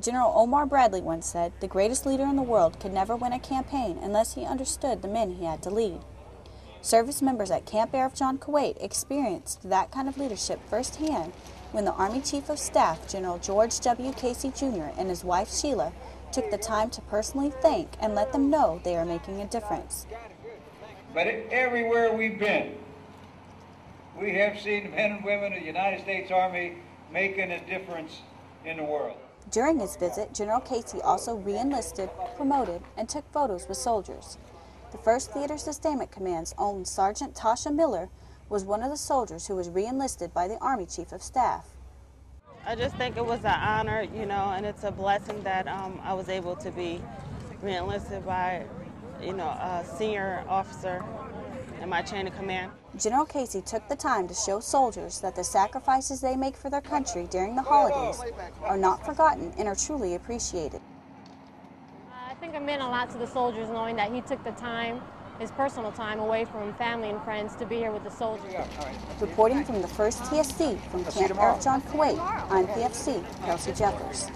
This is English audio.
General Omar Bradley once said, The greatest leader in the world could never win a campaign unless he understood the men he had to lead. Service members at Camp Arifjan Kuwait experienced that kind of leadership firsthand when the Army Chief of Staff, General George W. Casey Jr., and his wife Sheila took the time to personally thank and let them know they are making a difference. But everywhere we've been, we have seen men and women of the United States Army making a difference in the world. During his visit, General Casey also re-enlisted, promoted, and took photos with soldiers. The 1st Theater Sustainment Command's own Sergeant Tasha Miller was one of the soldiers who was re-enlisted by the Army Chief of Staff. I just think it was an honor, you know, and it's a blessing that um, I was able to be re-enlisted by, you know, a senior officer in my chain of command. General Casey took the time to show soldiers that the sacrifices they make for their country during the holidays are not forgotten and are truly appreciated. I think it meant a lot to the soldiers knowing that he took the time, his personal time, away from family and friends to be here with the soldiers. Reporting from the 1st TSC from Camp Arifjan, Kuwait, I'm PFC Kelsey Jeffers.